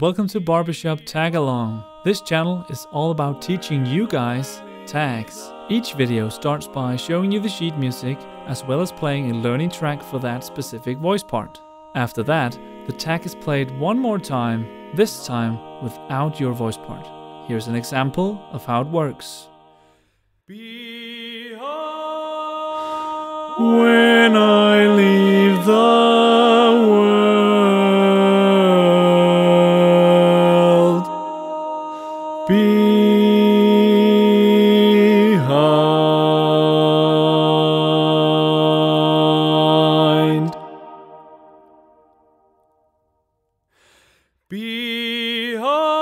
welcome to Barbershop Tag Along. This channel is all about teaching you guys tags. Each video starts by showing you the sheet music as well as playing a learning track for that specific voice part. After that, the tag is played one more time, this time without your voice part. Here's an example of how it works. When behind. Behind.